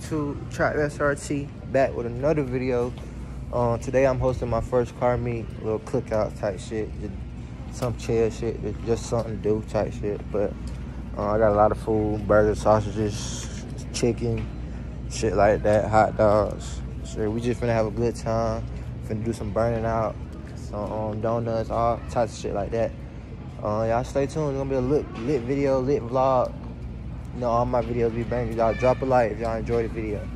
YouTube? Trap SRT back with another video. Uh, today I'm hosting my first car meet, little cookout type shit, some chill shit, just- something to do type shit. But uh, I got a lot of food, burgers, sausages, chicken, shit like that, hot dogs. So we just finna have a good time, finna do some burning out, some um, donuts, all types of shit like that. Uh, y'all stay tuned. It's gonna be a lit, lit video, lit vlog. Know, all my videos be banging. Y'all drop a like if y'all enjoy the video.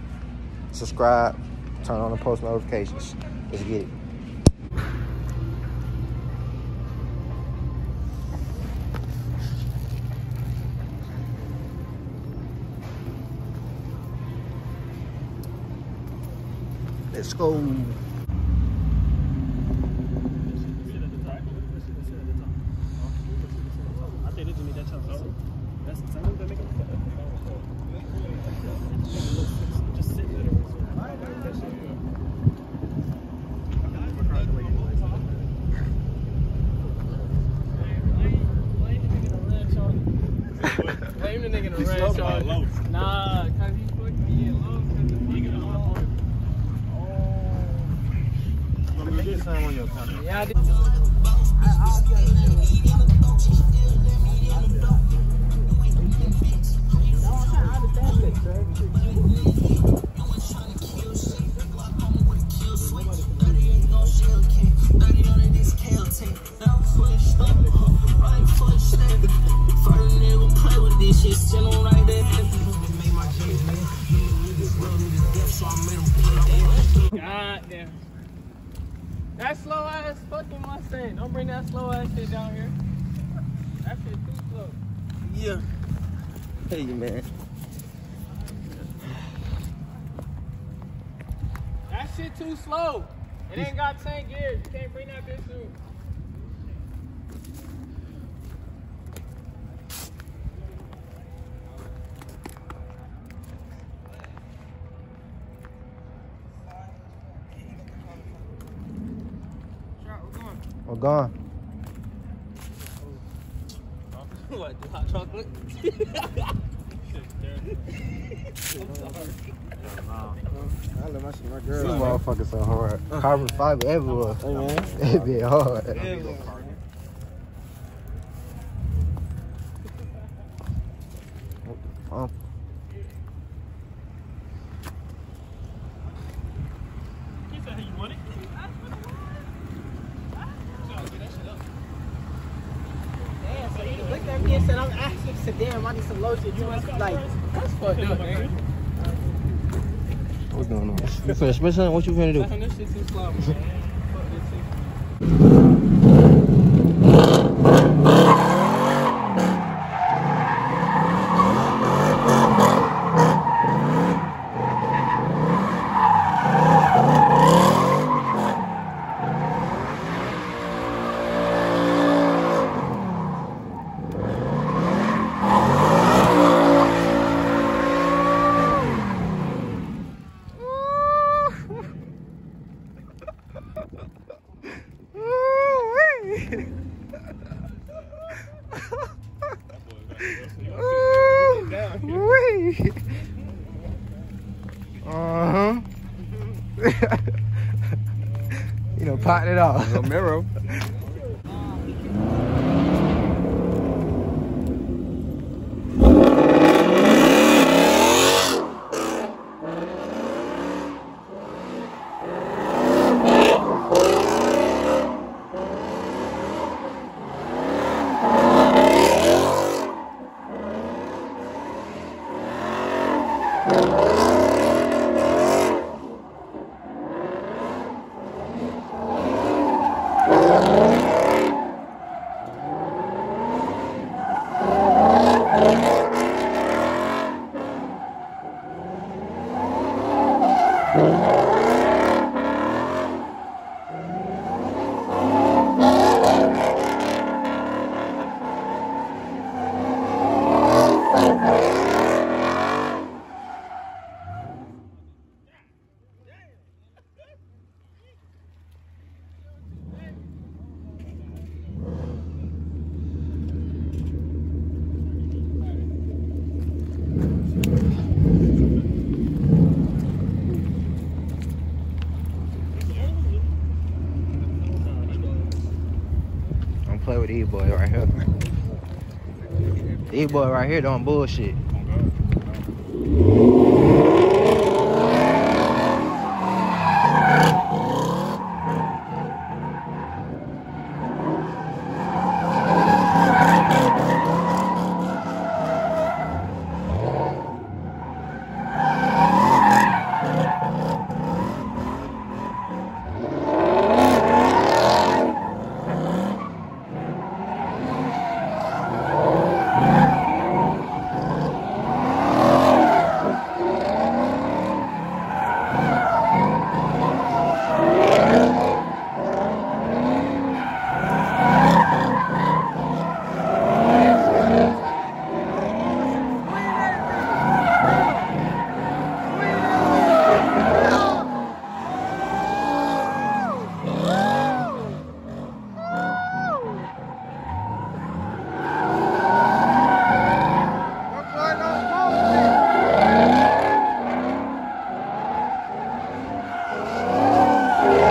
Subscribe, turn on the post notifications. Let's get it. Let's go. God damn. That slow ass fucking Mustang. Don't bring that slow ass shit down here. That shit too slow. Yeah. Hey, man. That shit too slow. It ain't got 10 gears. You can't bring that bitch through. We're gone. what, the hot chocolate? I love my shit, my These motherfuckers so hard. Carbon fiber everywhere. Hey, man. It be hard. Um, Damn, so you looked at me and said, I'm asking, said, damn, I need some lotion. You must be like, that's fucked up, man. what's going on? You finna spit? What you finna do? That's this shit too slow, man. Fuck this shit. Uh huh. you know, pot it These boy right here don't bullshit. Oh,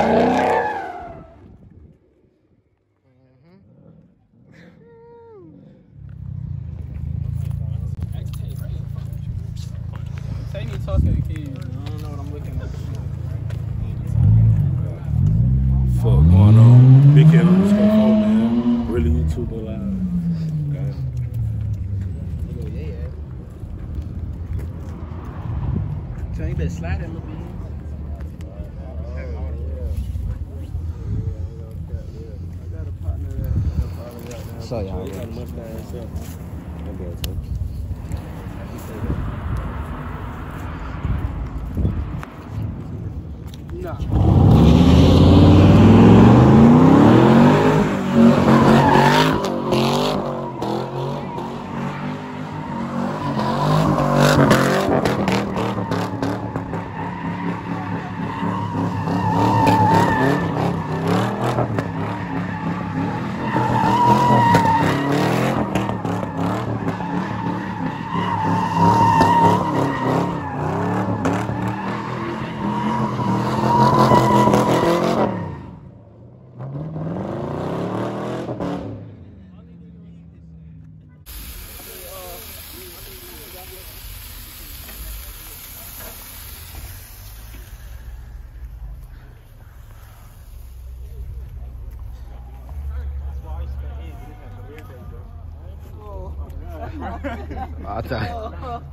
Take me talk to the kids. I don't know what I'm looking at. Fuck going on? Big head on the scope, man. Really YouTube alive. Okay. So you better slide that little bit. So y'all. Got a mustache up. That boy tough. I'll tell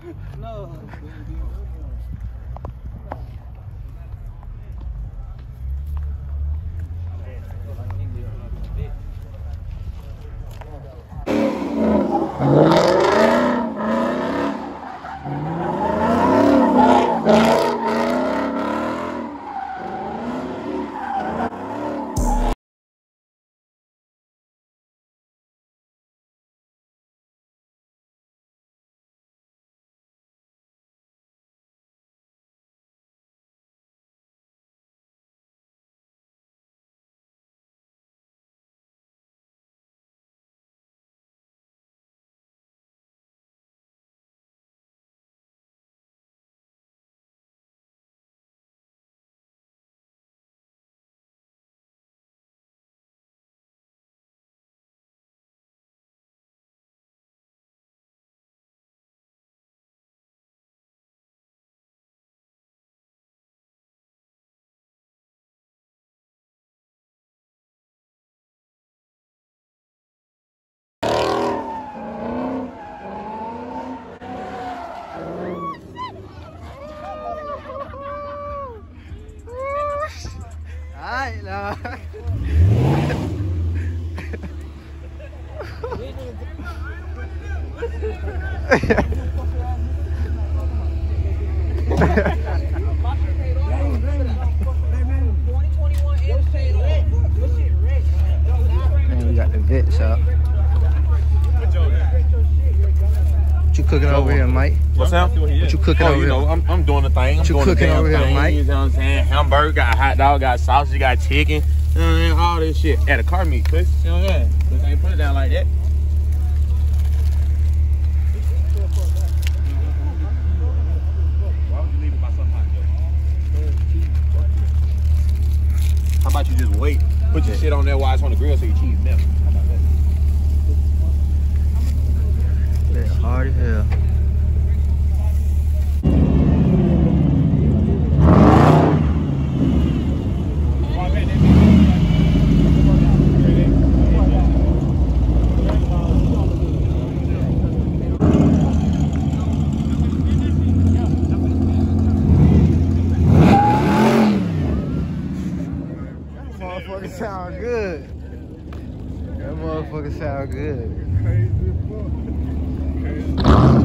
Alright, now. Man, we got the vet shop. What you cooking over here, Mike? What's that? What you cooking Oh, over you know, here? I'm, I'm doing the thing. I'm What you doing cooking the over here, thing. Mike? You know what I'm saying? Hamburger, got hot dog, got sausage, got chicken, you know what I mean? all this shit at a car meet, cuz. You know what I'm saying? But I ain't put it down like that. How about you just wait? Put your shit on there while it's on the grill so your cheese melts. How about that? They're hard as hell. sound good. That motherfucker sound good.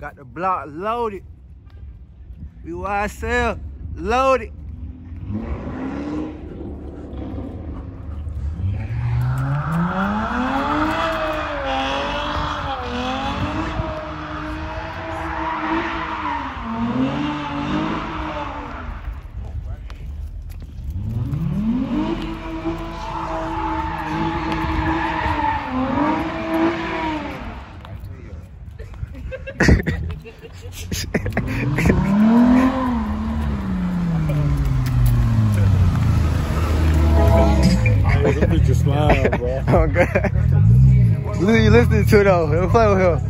Got the block loaded. We YSL loaded. You listening to though? Don't play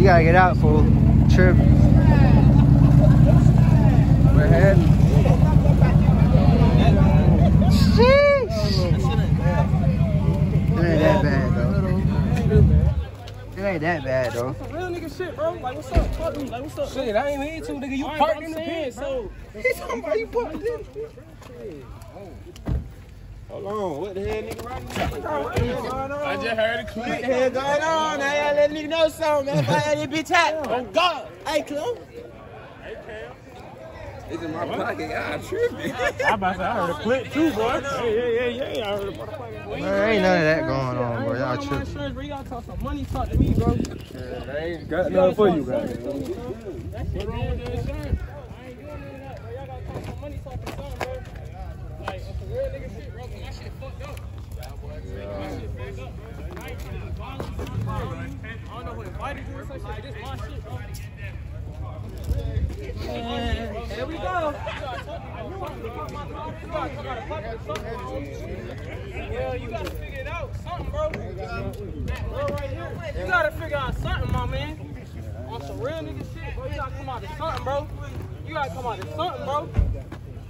You gotta get out, fool. Trip. We're ahead. Sheesh! It ain't that bad, though. ain't that bad though. Some real nigga shit, bro. Like, what's up? Talk me. Like, what's up? Shit, I ain't need to, nigga. You Alright, parked in the saying, pit, so. He's talking about you parked in the pit. Hold on, what the hell, nigga, right now? I just heard a What the hell going on? Now y'all let nigga know something, man. If I had this bitch hot, on God. Hey, Clem. It's in my pocket. I'm tripping. I about to say, I heard a click too, boy. Hey, hey, hey, hey, I heard a motherfucker. Man, ain't none of that going on, bro. Y'all tripping. bro. You gotta talk some money. Talk to me, bro. I ain't got nothing for you, guys. That shit wrong with the insurance. I ain't doing none of that, bro. Y'all gotta talk some money. Talk to something, bro. Like, on some real nigga shit, bro. 'cause My shit fucked up. My shit fucked up, bro. I ain't trying to violence on you, bro. I don't know who invited you or some shit. This my shit, bro. Here we go. Yeah, you gotta figure out. Something, bro. You gotta figure out something, my man. On some real nigga shit. You gotta come out of something, bro. You gotta come out of something, bro.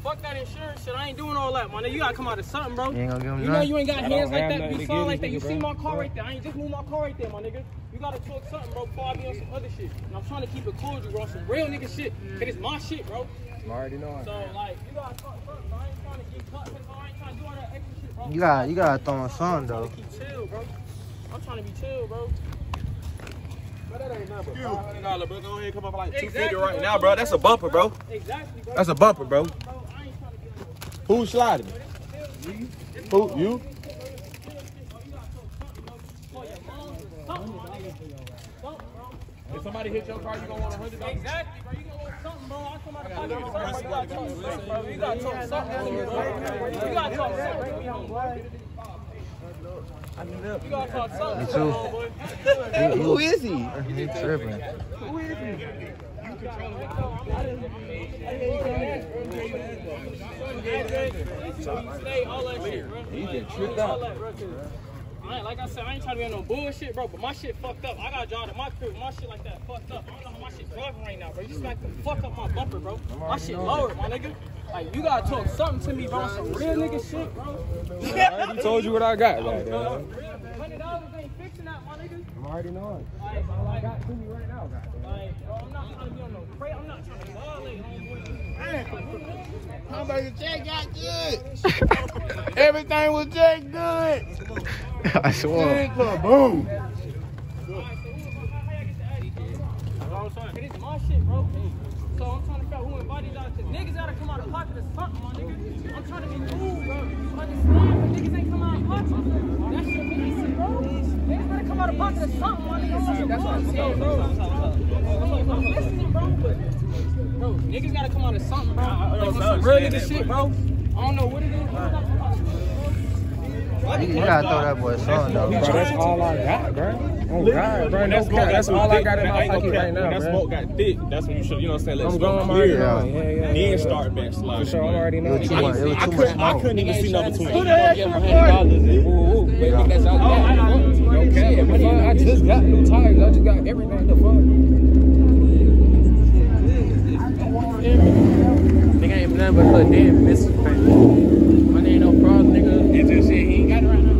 Fuck that insurance shit. I ain't doing all that, my nigga. You gotta come out of something, bro. You ain't gonna give him You know you ain't got I hands like that, nothing be saw like that. you, You see my car right there. I ain't just move my car right there, my nigga. You gotta talk something, bro, before I be on some other shit. And I'm trying to keep it cordial, bro. Some real nigga shit. Cause it's my shit, bro. I'm already know. So, like, you gotta talk something, bro. I ain't trying to get cut, cause I ain't trying to do all that extra shit, bro. You gotta, you gotta throw in some I'm though. trying to keep chill, bro. I'm trying to be chill, bro. but that $500, bro. Go ahead and come up like Exactly, 250 right bro. now, bro. That's a bumper, bro. Exactly, bro. That's a bumper, bro. Bro, I ain't trying to get on Who's sliding? Who? You? If somebody hit your car, you gonna want a hundred dollars. Exactly, bro. You gonna want something, bro. I come out of pocket with something, bro. You gotta talk something, bro. You gotta talk something. You gotta talk something. You gotta talk something, Me too. bro, boy. Who is he? He tripping. Stay all that shit, bro. He just tripped ain't, like I said, I ain't trying to be on no bullshit, bro, but my shit fucked up. I got a job at my crib, my shit like that fucked up. I don't know how my shit driving right now, bro. You smacked the fuck up my bumper, bro. My shit lowered, my nigga. Like, you gotta talk something to me, bro. Some real nigga shit, bro. I told you what I got, right there. Hundred dollars ain't fixing that, my nigga. Already knowing. Like, like, got to me right now, like, bro, I'm not trying to be on no prey. I'm not trying to violate, homeboy. Hamburger Jack got good. Everything was Jack good. I swear. Good, boom. It's my shit, bro. So I'm trying to figure out who invited y'all. Cause niggas gotta come out of pocket or something, my nigga. I'm trying to be cool, bro. You understand? Niggas ain't come out of pocket. That shit easy, bro. Niggas gotta come out of pocket or something, my nigga. That's what I'm saying, bro. I'm listening, bro. But, bro, niggas gotta come out of something, bro. Like, on some real nigga shit, bro. I don't know what it is. You, you gotta throw that boy some though. Bro, that's all I got, bro. Oh, God, bro. No cap. That's all I got in my pocket right now, When that smoke got thick, that's when you should, you know what I'm saying? Let I'm smoke going already clear. knowing. Yeah, yeah, yeah. Then start back sliding. For sure, I'm already It was too much. It was too much couldn't, I couldn't even see number 20. Who the hell give him $100? Woo, woo. Wait, nigga, that's all I got. No cap. The fuck? I just got new tires. I just got everything. The fuck? Nigga ain't nothing but a little dead Mr. Money ain't no problem, nigga. It's just shit. He ain't got it right now.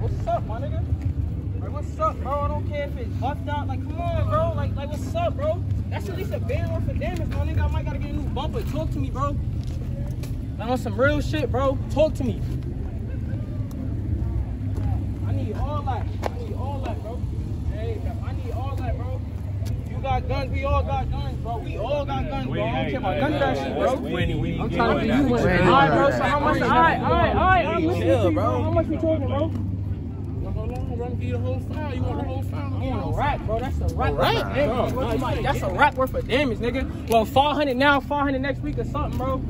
What's up, my nigga? Like, what's up, bro? I don't care if it's buffed out. Like, come on, bro. Like, like, what's up, bro? That's at least a band worth of damage, my nigga. I might gotta get a new bumper. Talk to me, bro. I want some real shit, bro. Talk to me. I need all that. I need all that, bro. Hey, I need all that, bro. You got guns, we all got guns, bro. We all got guns, bro. I don't care about none of that shit, bro. I'm trying to be you one. All right, bro. So how much? All right, all right, all right. I'm listening to you, bro. bro. How much we talking, bro? Hold on, bro. Give you the whole file. You want the whole file? I want a rack, bro. That's a rack. rack? worth of damage. Nah, What's my- That's a rack worth of damage, nigga. Well, 400 now, 400 next week or something, bro.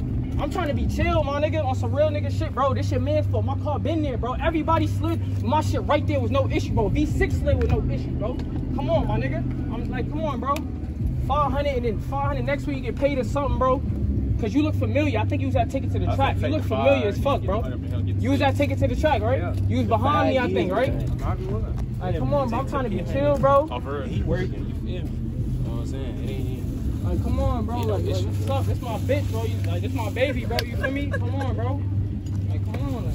I'm trying to be chill, my nigga, on some real nigga shit, bro. This shit man's fault. My car been there, bro. Everybody slid. My shit right there was no issue, bro. V6 slid with no issue, bro. Come on, my nigga. I'm like, come on, bro. 500 and then 500 next week you get paid or something, bro. Cause you look familiar. I think you was at Ticket to the Track. You look familiar as fuck, bro. You was at Ticket to the Track, right? Yeah. You was behind me, I think, right? Like, come on, bro. I'm trying to be chill, bro. He working. You feel me? Like, come on, bro. Like, like, what's up? This my bitch, bro. You, like, this my baby, bro. You feel me? Come on, bro. Like, come on. Like.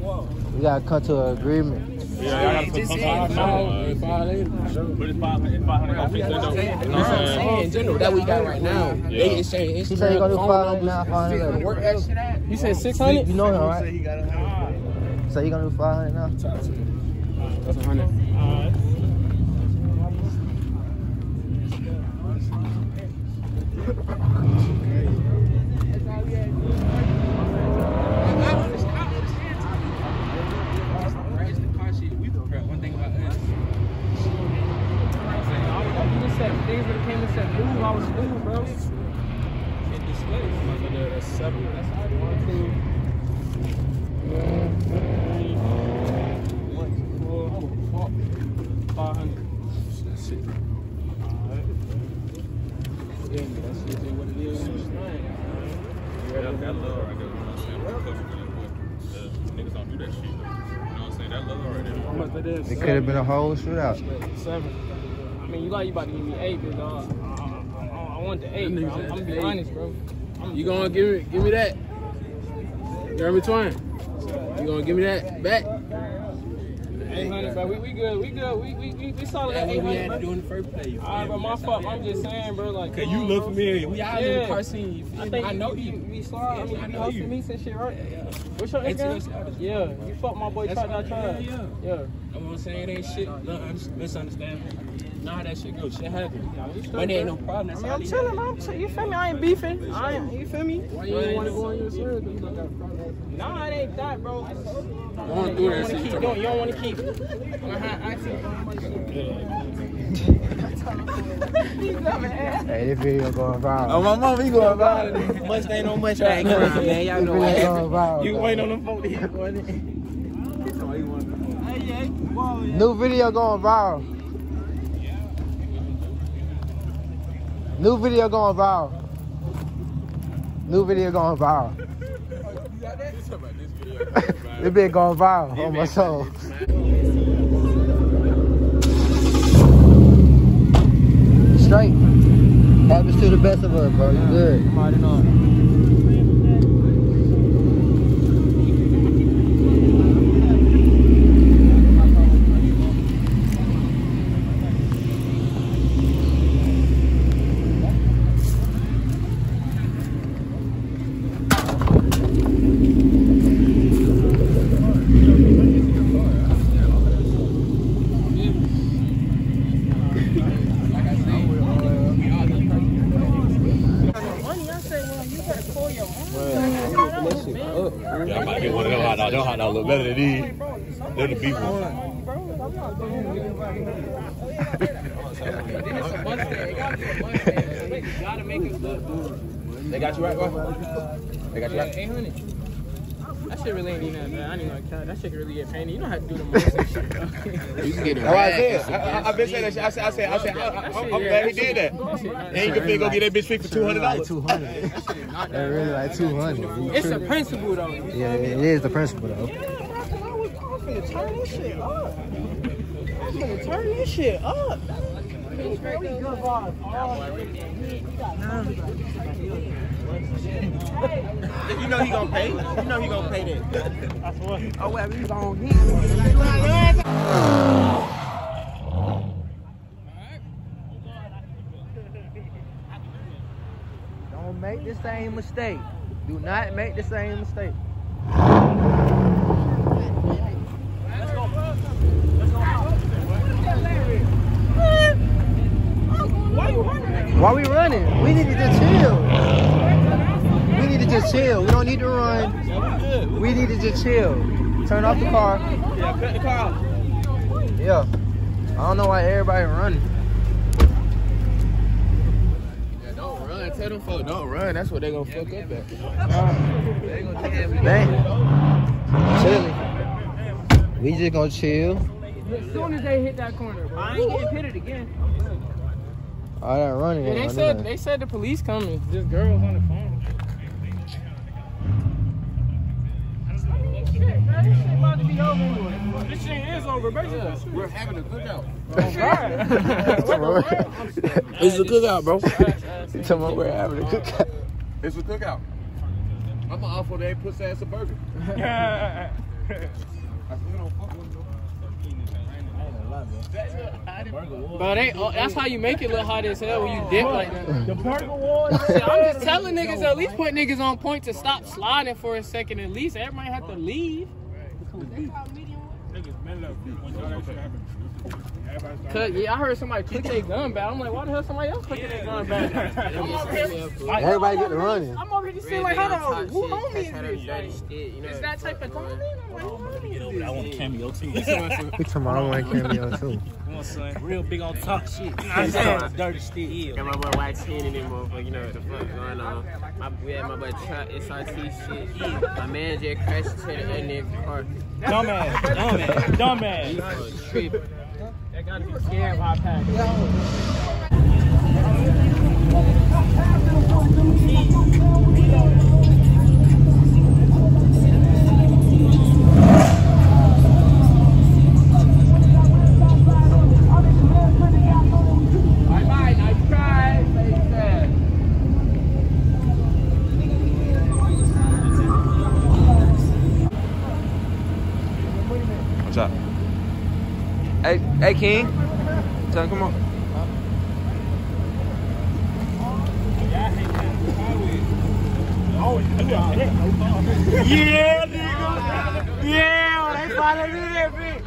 Whoa. We gotta come to an agreement. Yeah, I got some Five, five, five later. But it's five, it's 500 off each window. You know what I'm saying? saying in general that we got right now. Yeah. They exchange He said he gonna do phone 500 numbers, now, 500 later. Work that shit out. You said You, 600? you know him, right? So you gonna do 500 now? That's a hundred. That's it. Yeah, that's it. What it is. That, that love right there, you know what I'm saying? What the fuck you really want? Niggas don't do that shit. You know what I'm saying? That love right there. How much that is? It could have been a whole shootout. Seven. I mean, you like you about to give me eight, big dog. I, I, I, I want the eight, bro. I'm, I'm gonna be honest, bro. I'm You gonna give me give me that? You heard me twin? You gonna give me that back? Eight hundred. We, we good. We good. We we we, we solid at That's eight what we hundred, had to do in the first place. All right, but My fault. I'm just saying, bro. Like, Cause you look bro. familiar. We all in Yeah. the car scene. You feel I think I know you. you. We slide. I mean, Yeah, I you know hosting me and shit, right? Yeah. What's your Excellent Instagram? status. Yeah, you fuck my boy. That's Try that try. Yeah, Yeah. You know what I'm saying? It ain't shit. No, I'm just misunderstanding. Know how that shit goes. Shit happen. you But there ain't no problem. I mean, I'm he chilling, had. man. Chill- You feel me? I ain't beefing. I ain't. You feel me? Why you ain't want to go on your service? You don't got a problem. Nah, it ain't that, bro. Going through don't wanna you keep. talking Don't, you don't want to keep. I see. Hey, this video going viral. Oh, my mom, he going viral. Mustang on Mustang crime, man. Y'all know video what going viral. You waiting on them folk to hit going New video going viral. New video going viral. New video going viral. this been going viral on oh my soul. Straight. Happens to the best of us, bro. You good. I'm already knowing. Money, I say, well, you better call your own. Yeah, I might get one of them hot dogs. Them hot dogs look better than these. They're the beef ones. Bro, I'm not doing it. gotta make it look They got you right, bro? They got you right? 800. That shit really ain't even that bad. I ain't even gonna count. That shit can really get painted. You don't have to do the most shit, bro. You can get it That's what I right. I, I, I've been saying that shit. I said, I said, I said, I, I, I'm glad he did that. That shit, And he could go get that bitch fixed for two hundred Like dollars. 200. That really like 200. It's a principle though. Yeah, it is the principle though. Yeah, I'm finna turn this shit up. I'm gonna turn this shit up. We good vibes. You know he gonna pay. You know he gonna pay that. Oh, well, we gon' hit. Don't make the same mistake. Do not make the same mistake. Why are we running? We need to just chill. We just chill. We don't need to run. We need to just chill. Turn off the car. Yeah, cut the car off. Yeah. I don't know why everybody running. Yeah, don't run. Tell them folks don't run. That's what they gonna fuck up at. Man. Chilling. We just gonna chill. As soon as they hit that corner, bro. I ain't getting pitted again. All that running. Yeah, ain't they said they said the police coming. This girl was on the phone. Be over anyway. This shit is over, basically. We're having a cookout. It's a cookout, bro. nothing. Tell me we're having a cookout. It's a cookout. I'm an awful day pussy ass a burger. I still don't fuck with them. They, oh, that's how you make it look hot as hell when you dip like that. The burger wall. I'm just telling niggas at least put niggas on point to stop sliding for a second at least. Everybody have to leave. Niggas, men love when y'all actually shit happen. Cause yeah, I heard somebody click their gun back. I'm like, why the hell somebody else clicking their gun back? I'm over here, Everybody get the running. I'm over here just saying like, hold on, who homie is this? Like, it's that type of timing. I'm like, who homie is? I want a cameo too. He told me I want a cameo too. Come on, son. Real big on talk shit. You know what I'm saying? Dirty still. Got my boy White Teen in them motherfucker, you know what the fuck going on. My, we had my boy Trap SRT shit. My man just crashed into the other nigga car. Dumbass. Dumbass. Dumbass. That gotta be scared our pack. Hey, hey, King. Son, come on. Yeah, nigga. Yeah, they finally did that, bitch.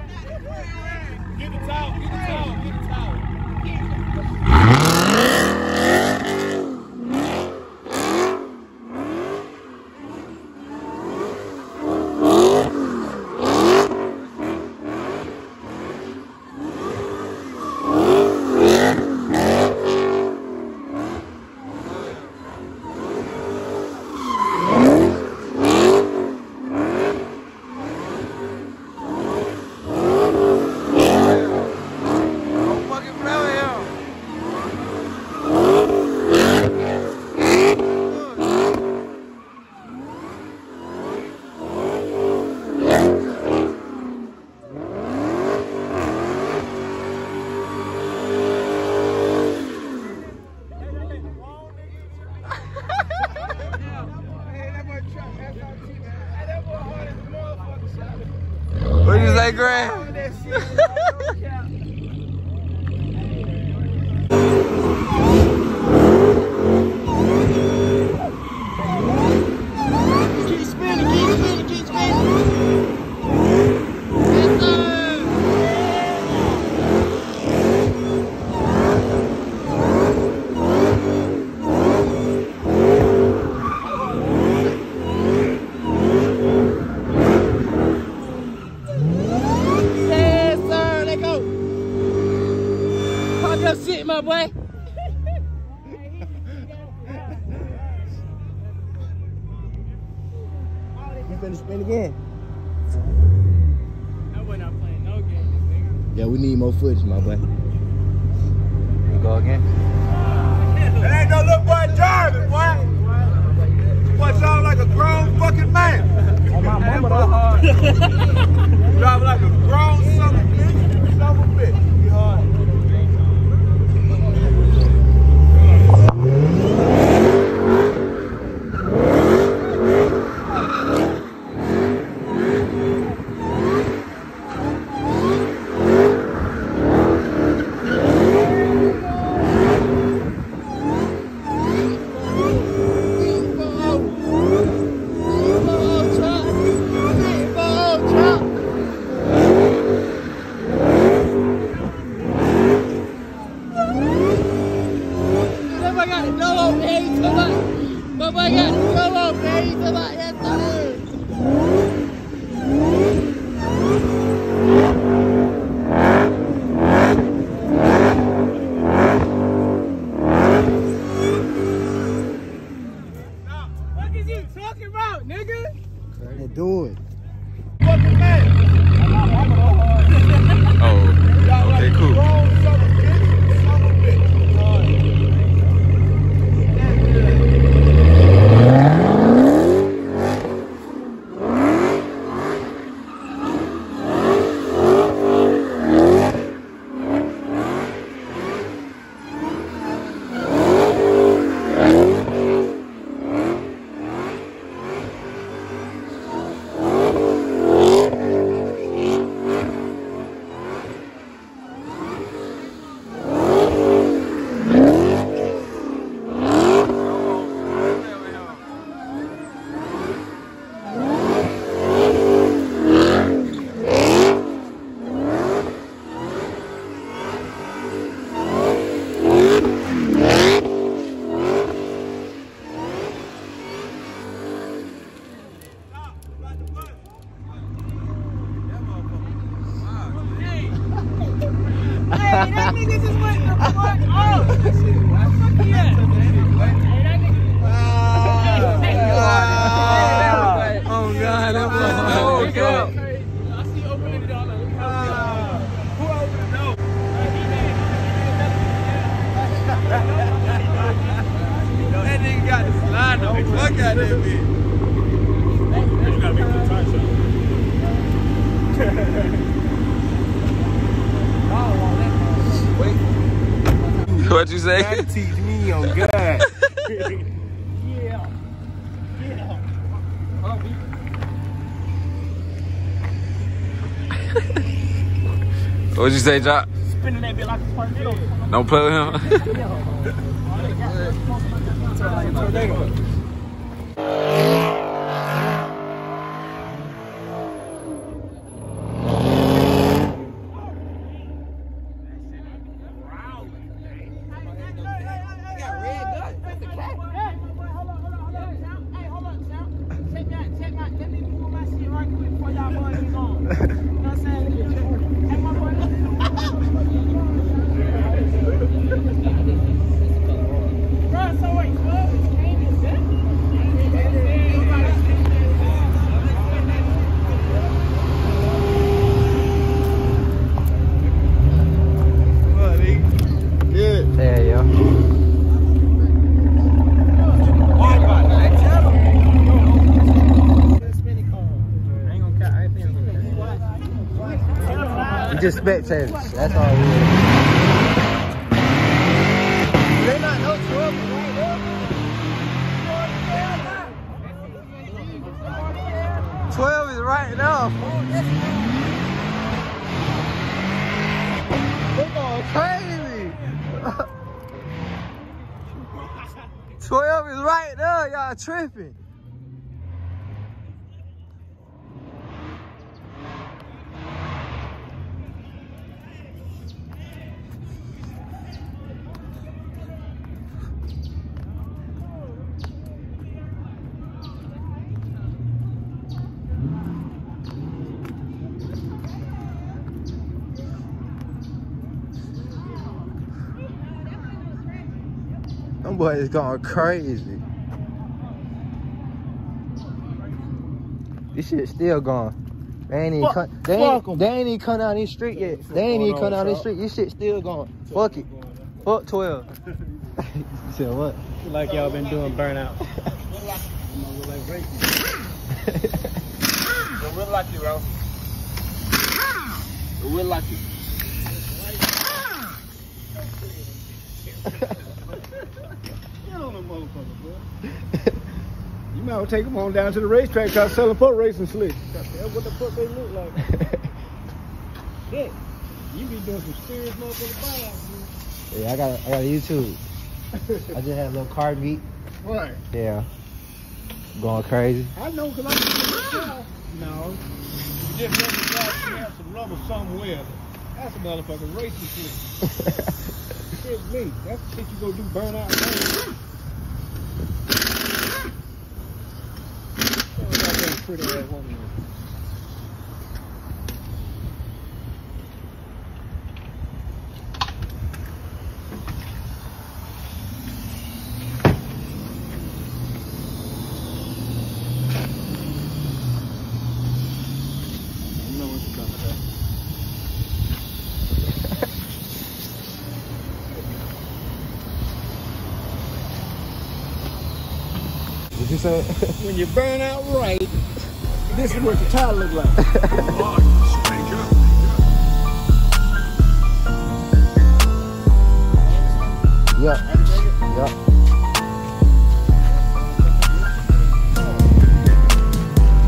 Get the towel. Get the towel. Get the towel. What you say, Grant? Keep spinning, keep spinning, keep spinning. Yes, sir. Let go. Pop your shit, my boy. You finna spin again? I was not playing no games, nigga. Yeah, we need more footage, my boy. You go again? It ain't no little boy driving, boy. Boy, sound like a grown fucking man. On my mama, though. Driving like a grown son Oh, oh God, that was Oh, God. I see you opening it all up. That nigga got the slide. Fuck out that bitch. You gotta make the tire shot. What you say? Teach me on God. What'd you say, Joc? Spinning that bit like a tornado. Don't play with him. Yeah, just spectators. That's all we Them boys is going crazy. This shit still going. They ain't even Fuck- come, they, fuck they ain't even come down this street yet. They ain't even come down this street. This shit still going. Fuck it. Fuck 12. you said what? Like y'all been doing burnout. We're lucky, bro. We're lucky. You might well take them on down to the racetrack, try selling foot racing slicks. That's what the fuck they look like. Shit. You be doing some serious motherfucking buyouts, yeah, I got I got a YouTube. I just had a little car meet. man. Right. Yeah. Going crazy. I know because I'm No. You just let the guy have some rubber somewhere. That's a motherfucking racing slick. Shit me. That's the shit you go do burn out. pretty ass woman. You know what you're talking about. What you say? When you burn out right, this is what your tire look like. Yup. Yup.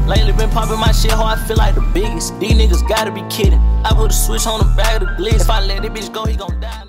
Lately been popping my shit hard, I feel like the biggest. These niggas gotta be kidding. I would've switched on the back of the blitz. If I let this bitch go, he gon' die.